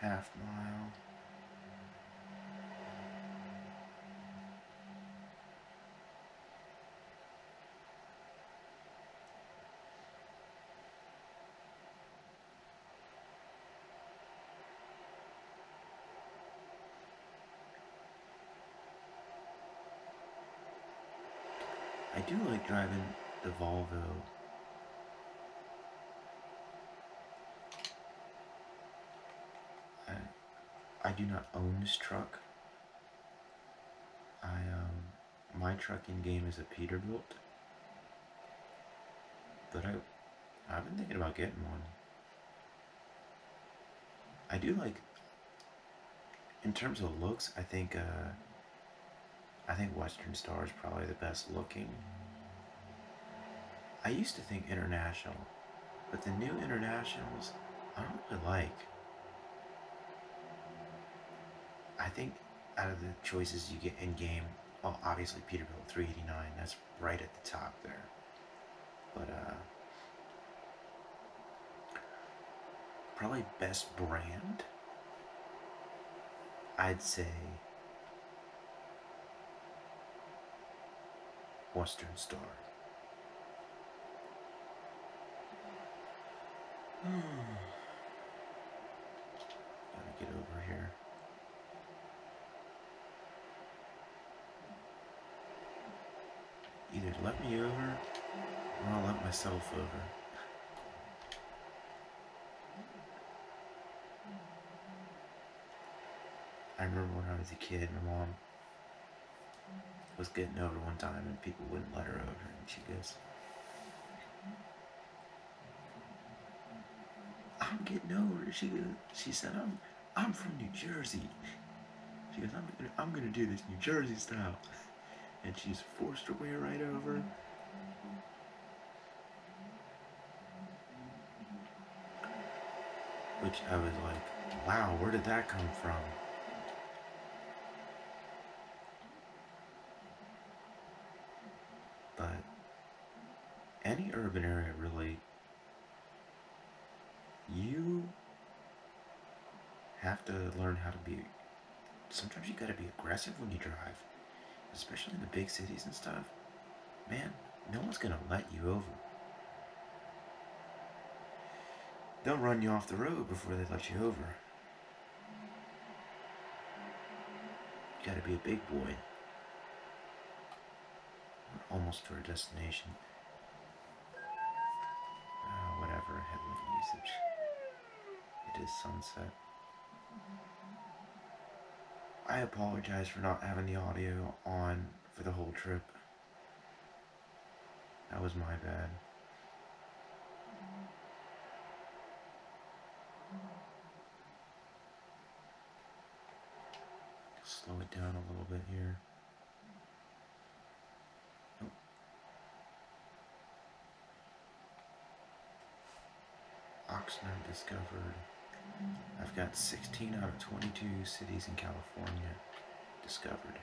half mile. I do like driving the Volvo. I do not own this truck. I um my trucking game is a Peterbilt. But I I've been thinking about getting one. I do like in terms of looks, I think uh I think Western Star is probably the best looking. I used to think International, but the new Internationals I don't really like. I think out of the choices you get in game, well, obviously Peterbilt 389, that's right at the top there. But, uh, probably best brand, I'd say Western Star. Gotta get over here. Either let me over? Or I'll let myself over. I remember when I was a kid, my mom was getting over one time and people wouldn't let her over and she goes I'm getting over she she said I'm I'm from New Jersey. She goes I'm I'm gonna do this New Jersey style and she's forced her way right over. Which I was like wow where did that come from? But any urban area really you have to learn how to be sometimes you gotta be aggressive when you drive especially in the big cities and stuff man no one's gonna let you over they'll run you off the road before they let you over you gotta be a big boy we're almost to our destination. Uh, whatever, headlight usage. It is sunset. I apologize for not having the audio on for the whole trip. That was my bad. Slow it down a little bit here. Oxnard discovered. I've got 16 out of 22 cities in California discovered.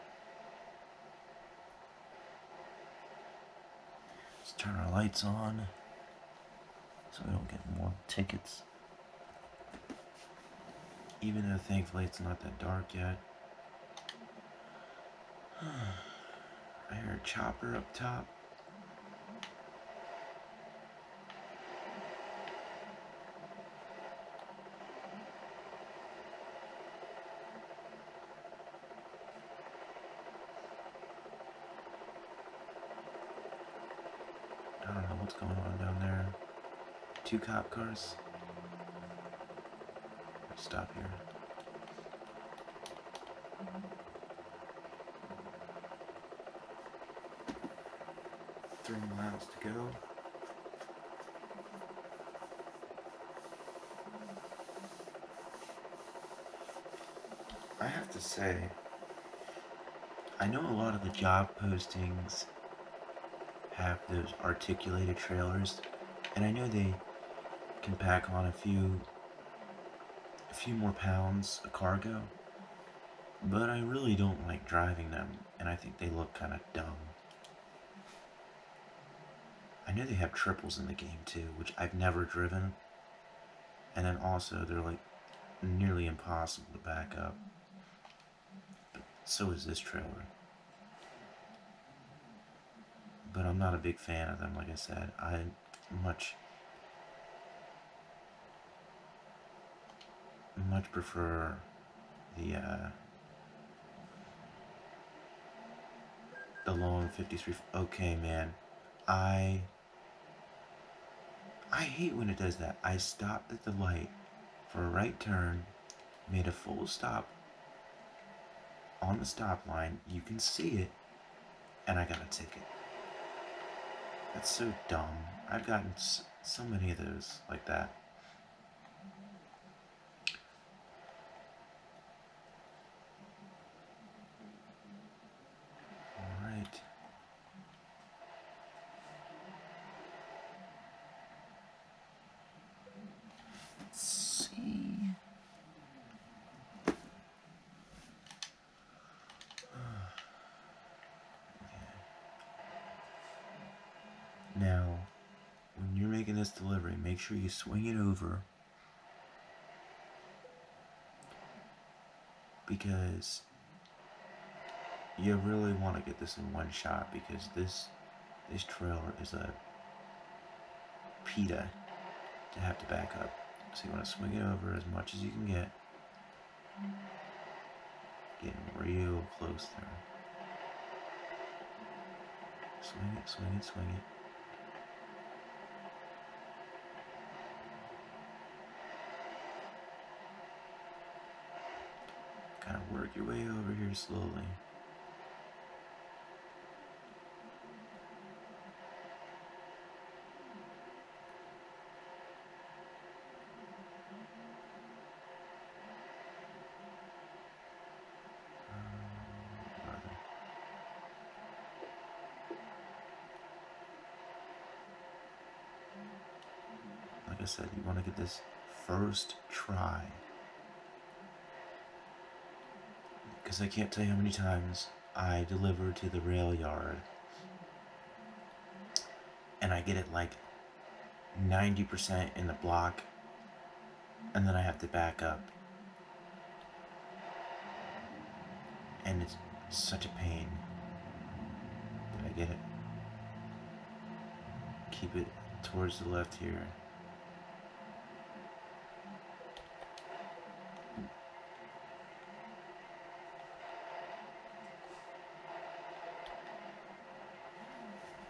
Let's turn our lights on so we don't get more tickets. Even though thankfully it's not that dark yet. I hear a chopper up top. I don't know what's going on down there. Two cop cars. Stop here. Three miles to go. I have to say, I know a lot of the job postings have those articulated trailers, and I know they can pack on a few a few more pounds of cargo, but I really don't like driving them, and I think they look kind of dumb. I know they have triples in the game too, which I've never driven, and then also they're like nearly impossible to back up. But so is this trailer. But I'm not a big fan of them, like I said. I much much prefer the uh, the long 53 okay man. I I hate when it does that. I stopped at the light for a right turn made a full stop on the stop line. You can see it and I got a ticket. That's so dumb. I've gotten so many of those like that Now, when you're making this delivery, make sure you swing it over because you really want to get this in one shot because this this trailer is a pita to have to back up. So you want to swing it over as much as you can get. Getting real close there. Swing it, swing it, swing it. Work your way over here slowly. Um, like I said, you want to get this first try. I can't tell you how many times I deliver to the rail yard and I get it like 90% in the block and then I have to back up. And it's such a pain did I get it. Keep it towards the left here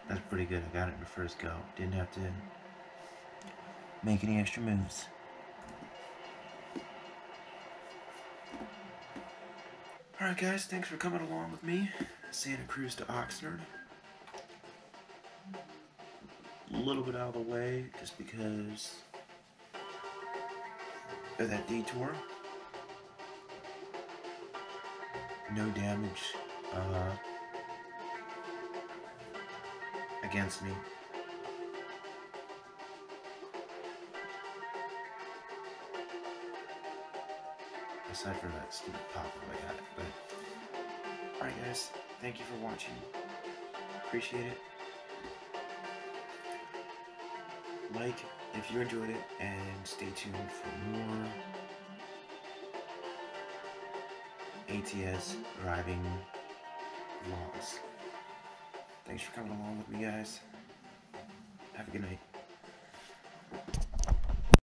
That's pretty good. I got it in the first go. Didn't have to make any extra moves. Alright guys, thanks for coming along with me. Santa Cruz to Oxnard. A little bit out of the way, just because of that detour. No damage. Uh, against me. Aside from that stupid pop that I got, but alright guys, thank you for watching. Appreciate it. Like if you enjoyed it and stay tuned for more ATS driving vlogs. Thanks for coming along with me, guys. Have a good night.